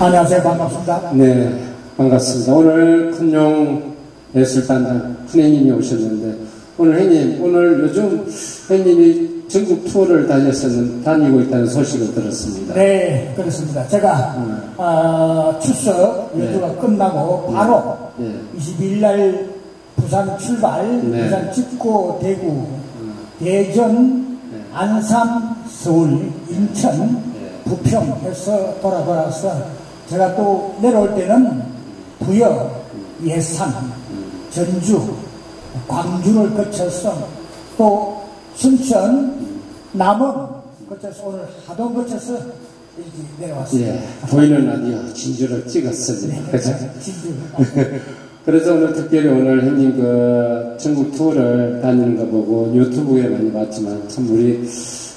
안녕하세요. 반갑습니다. 네, 반갑습니다. 오늘 큰용 예술단장 큰행님이 오셨는데, 오늘 행님, 오늘 요즘 행님이 전국 투어를 다녔었는, 다니고 있다는 소식을 들었습니다. 네, 그렇습니다. 제가 음. 어, 출석 네. 연주가 끝나고 바로 네. 22일 날 부산 출발, 네. 부산 찍고 대구, 음, 대전, 네. 안산, 서울, 인천, 네. 부평 해서 돌아 돌아서 제가 또 내려올 때는 부여, 예산, 전주, 광주를 거쳐서 또 순천, 남원 거쳐서 오늘 하동 거쳐서 이렇게 내려왔습니다. 예, 보이는 라디오 진주를 찍었습니다. 그죠? 진주. 그래서 오늘 특별히 오늘 형님 그 전국 투어를 다니는 거 보고 유튜브에 많이 봤지만 참 우리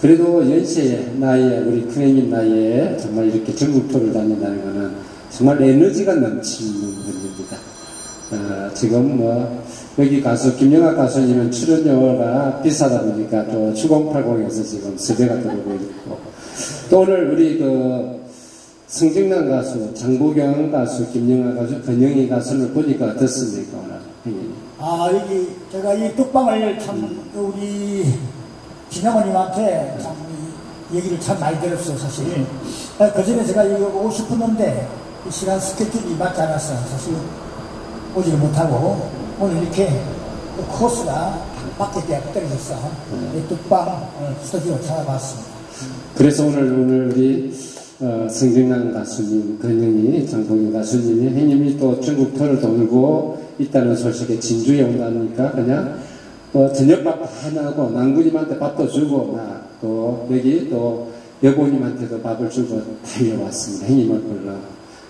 그래도 연세에 나이에 우리 큰형님 나이에 정말 이렇게 전국 투어를 다닌다는 거는 정말 에너지가 넘치는 분입니다. 어, 지금 뭐 여기 가수 김영학 가수님은 출연료가 비싸다 보니까 또 7080에서 지금 수배가 들어오고 있고 또 오늘 우리 그 성정남 가수, 장보경 가수, 김영하 가수, 권영희 가수를 보니까 어떻습니까, 오늘? 아, 여기 제가 이 뚝방을 참 우리 진영원님한테 얘기를 참 많이 들었어요, 사실. 그 전에 제가 여기 오고 싶었는데 이 시간 스케줄이 맞지 않아서 사실 오지를 못하고 오늘 이렇게 또 코스가 밖에 대학 이 뚝방 오늘 스튜디오 찾아봤습니다. 그래서 오늘, 오늘 우리, 어, 성정남 가수님, 권영희, 장보경 가수님이 형님이 또 전국 투어를 돌고 있다는 소식에 진주에 온다니까 그냥 뭐 저녁밥 하나고 남구님한테 밥도 주고 나또 여기 또 여보님한테도 밥을 주고 달려왔습니다. 형님을 불러.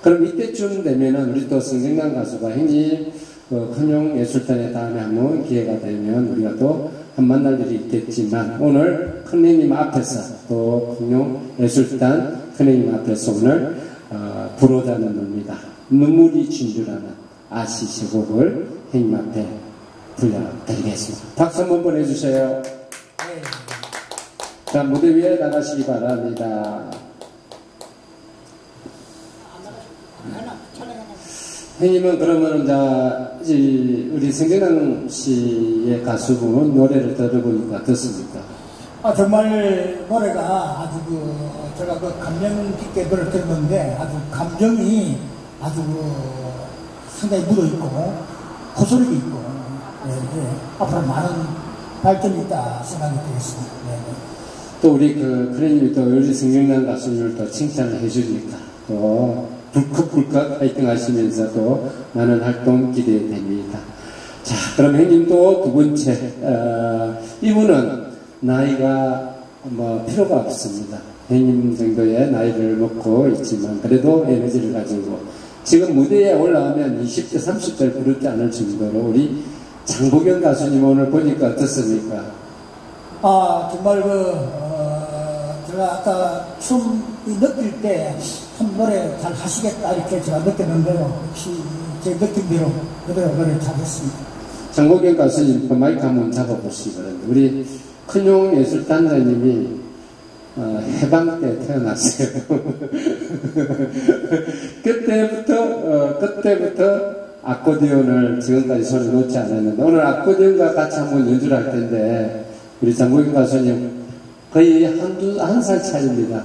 그럼 이때쯤 되면은 우리 또 성정남 가수가 형님 그 큰용 예술단에 다음에 한번 기회가 되면 우리가 또 한 만날 일이 있겠지만 오늘 큰형님 앞에서 또 큰용 예술단 큰형님 앞에서 오늘 어, 부르자는 겁니다. 눈물이 진주라는 아시시 곡을 형님 앞에 불러드리겠습니다. 박수 한번 보내주세요. 네. 자 무대 위에 나가시기 바랍니다. 형님은 그러면 자 이, 우리 성genang 씨의 가수분 노래를 들어보니까 어떻습니까? 아, 정말 노래가 아주 그, 제가 그 감명 깊게 노래를 들었는데 아주 감정이 아주 그 상당히 묻어있고 호소력이 있고 예, 예. 앞으로 많은 발전이 있다 생각이 되겠습니다. 네, 네. 또 우리 그 그래님이 또 우리 성genang 가수님을 또 칭찬을 해주니까 또 불컥불컥 파이팅 하시면서 또 많은 활동 기대됩니다. 자, 그럼 형님도 두 번째 어, 이분은 나이가 뭐 필요가 없습니다. 형님 정도의 나이를 먹고 있지만 그래도 에너지를 가지고 지금 무대에 올라오면 20대, 30대를 부르지 않을 정도로 우리 장보경 가수님 오늘 보니까 어떻습니까? 아, 정말 그, 어, 제가 아까 춤 느낄 때참 노래 잘 하시겠다 이렇게 제가 느꼈는데요. 역시 제 느낌대로 그대로 노래 잘했습니다. 장보경 가수님 그 마이크 한번 잡아보시기 바랍니다. 우리 큰용 예술단장님이 어, 해방 때 태어났어요. 그때부터 어, 그때부터 아코디언을 지금까지 손에 놓지 않았는데 오늘 아코디언과 같이 한번 연주를 할 텐데 우리 장보경 가수님 거의 한두 한 살 차이입니다.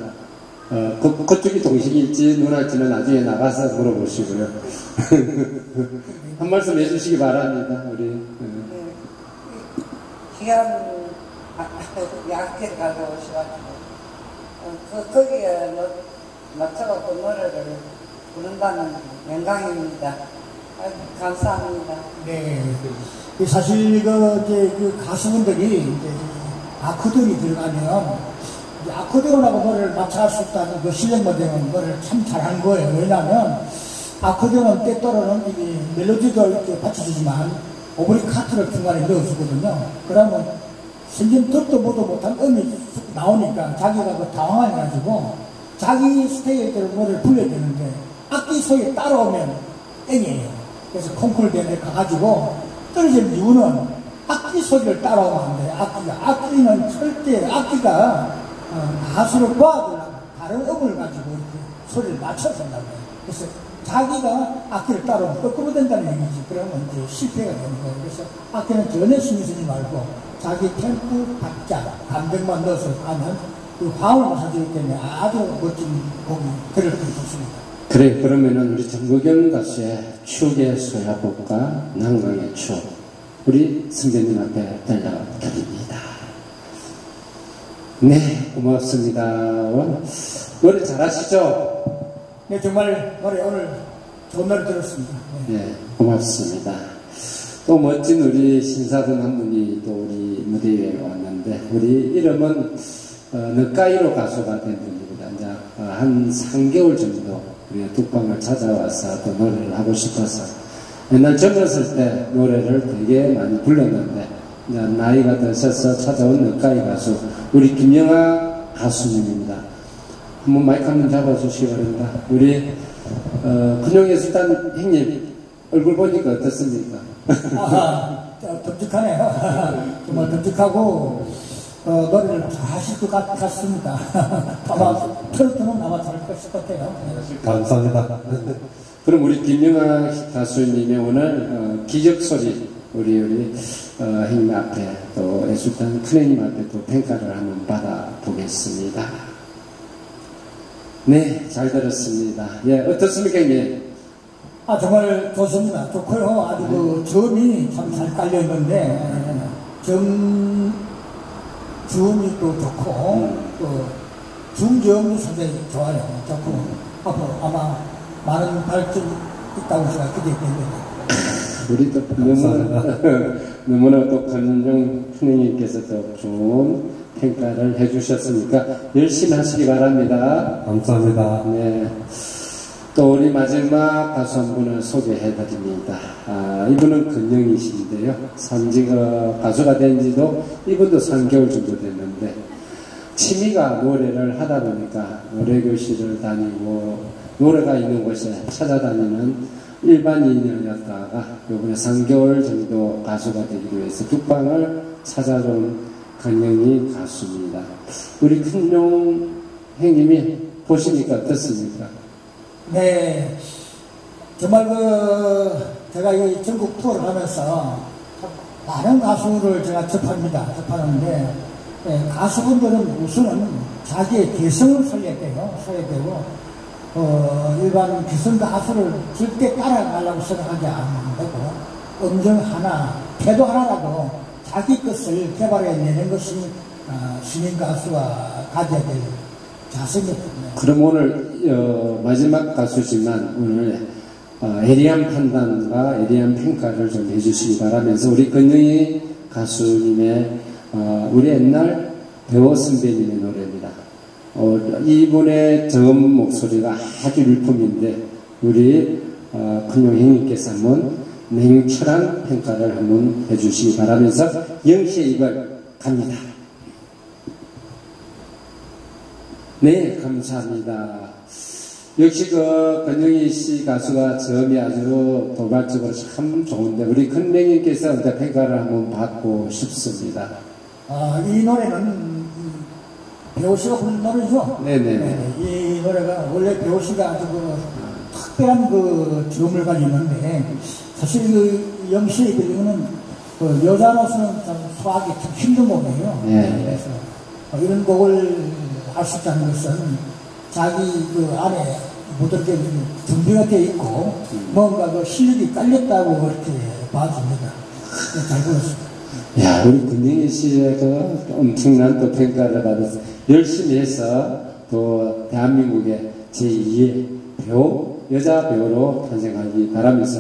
어, 그, 그쪽이 동식일지 누나일지는 나중에 나가서 물어보시고요. 한 말씀 해주시기 바랍니다. 우리 어. 기간 약해 어, 그, 거기에 너- 맞춰갖고 노래를 부른다는 영광입니다. 감사합니다. 네. 그 사실 그, 이제 그 가수분들이 이제 아코디언이 들어가면 이제 아코디언하고 노래를 맞춰할 수 있다는 그 실력만 되면 노래를 참 잘하는 거예요. 왜냐하면 아코디언은 때때로는 멜로디도 이렇게 받쳐주지만 오브리카트를 중간에 넣어주거든요. 그러면 생전 듣도 보도 못한 음이 쑥 나오니까 자기가 그 당황해가지고 자기 스타일대로 노래를 불러야 되는데 악기 소리 따라오면 땡이에요. 그래서 대회 가가지고 떨어질 이유는 악기 소리를 따라오면 안 돼요. 악기가. 악기는 절대 악기가 어, 가수를 도와주려고 다른 음을 가지고 이렇게 소리를 맞춰서 한다고 해요. 그래서 자기가 악기를 따르면 거꾸로 된다는 얘기지. 그러면 이제 실패가 되는 거예요. 그래서 악기는 전혀 신경 쓰지 말고 자기 템프 박자, 감정만 넣어서 하면 그 화음을 맞춰주기 때문에 아주 멋진 곡이 들을 수 있습니다. 그래 그러면은 우리 정국영 가수의 추억의 소야복과 난강의 추억 우리 선배님 앞에 들려드립니다. 네 고맙습니다. 노래 잘하시죠? 네, 정말 노래 오늘 좋은 노래 들었습니다. 네. 네 고맙습니다. 또 멋진 우리 신사동 한 분이 또 우리 무대 위에 왔는데 우리 이름은 어, 늦가이로 가수가 된 분입니다. 이제 어, 한 3개월 정도 우리 뚝방을 찾아와서 또 노래를 하고 싶어서 옛날 젊었을 때 노래를 되게 많이 불렀는데 나이가 드셔서 찾아온 늦가이 가수 우리 김영아 가수님입니다. 한번 마이크 한번 잡아주시기 바랍니다. 우리 어, 근용예술단 형님 얼굴 보니까 어떻습니까? 아하, 저, 듬직하네요. 정말 듬직하고, 어, 노래를 잘 하실 것 같, 같습니다. 아마, 트로트는 아마 잘할 것 같아요. 네. 감사합니다. 그럼 우리 김영아 가수님의 오늘 어, 기적소리 우리 우리 어, 형님 앞에 또 예술단 큰형님 앞에 또 평가를 한번 받아보겠습니다. 네, 잘 들었습니다. 예, 어떻습니까, 형님? 아, 정말 좋습니다. 좋고요. 아주 그 점이 참 잘 깔려있는데, 점, 주음이 또 좋고, 또, 중저음도 상당히 좋아요. 좋고, 앞으로 아마 많은 발전이 있다고 제가 기대됩니다. 우리 또 너무나, 너무나 또 권은정 큰형님께서 또 좋은 평가를 해주셨으니까 열심히 하시기 바랍니다. 감사합니다. 네. 또 우리 마지막 가수 한 분을 소개해 드립니다. 아, 이분은 근영이신데요. 산지가 가수가 된 지도 이분도 3개월 정도 됐는데, 취미가 노래를 하다 보니까 노래 교실을 다니고, 노래가 있는 곳에 찾아다니는 일반인이었다가 요번에 3개월 정도 가수가 되기 위해서 북방을 찾아온 근영이 가수입니다. 우리 큰용 형님이 보시니까 어떻습니까? 네. 정말 그, 제가 이 전국 투어를 하면서 많은 가수를 제가 접합니다. 접하는데, 예, 가수분들은 우선은 자기의 개성을 살려야 돼요. 살려야 되고, 어, 일반 기성 가수를 절대 따라가려고 생각하지 않는 거고, 음정 하나, 태도 하나라도 자기 것을 개발해내는 것이 어, 신인 가수가 가져야 될 그럼 오늘 어, 마지막 가수지만 오늘 어, 에리안 판단과 에리안 평가를 좀 해주시기 바라면서 우리 근영이 가수님의 어, 우리 옛날 배우 선배님의 노래입니다. 어, 이분의 저음 목소리가 아주 일품인데 우리 어, 근용 형님께서 한번 냉철한 평가를 한번 해주시기 바라면서 영시의 입을 갑니다. 네, 감사합니다. 역시 그 권영희 씨 가수가 저음이 아주 도발적으로 참 좋은데 우리 큰명님께서 이제 평가를 한번 받고 싶습니다. 아, 이 노래는 이 배우 씨가 부른 노래죠? 네네 네. 이 노래가 원래 배우 씨가 아주 그 특별한 그 주음을 가지고 있는데 사실 그 영시의 경우는 그 여자로서는 참 소화하기 참 힘든 곡이에요. 네. 그래서 어, 이런 곡을 할 수 있다는 것은 자기 그 안에 게 준비가 되어 있고 뭔가 그 실력이 깔렸다고 그렇게 봐줍니다. 네, 잘 불렀습니다. 야, 우리 권영희 씨의 그 엄청난 또 평가를 받아서 열심히 해서 또 대한민국의 제2의 배우, 여자 배우로 탄생하기 바라면서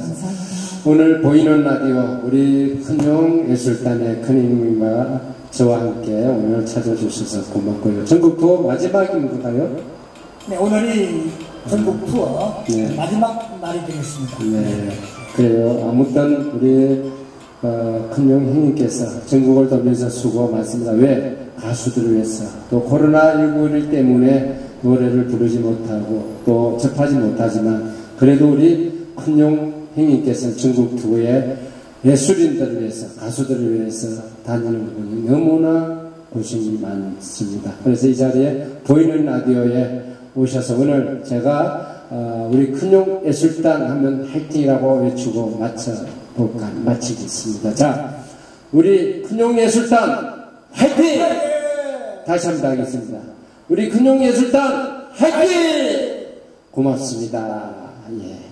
오늘 보이는 라디오 우리 큰용 예술단의 큰형님과 저와 함께 오늘 찾아주셔서 고맙고요. 전국 투어 마지막인가요? 네, 오늘이 전국 투어 네. 마지막 날이 되겠습니다. 네, 그래요. 아무튼 우리 어, 큰용 형님께서 전국을 돌면서 수고 많습니다. 왜? 가수들을 위해서. 또 코로나19 때문에 노래를 부르지 못하고 또 접하지 못하지만 그래도 우리 큰용 형님께서 전국 투어에 예술인들을 위해서, 가수들을 위해서 다니는 분이 너무나 고심이 많습니다. 그래서 이 자리에 보이는 라디오에 오셔서 오늘 제가 어, 우리 큰용 예술단 하면 화이팅이라고 외치고 마쳐볼까, 마치겠습니다. 자, 우리 큰용 예술단 화이팅! 다시 한 번 하겠습니다. 우리 근용예술단 화이팅! 고맙습니다. 예.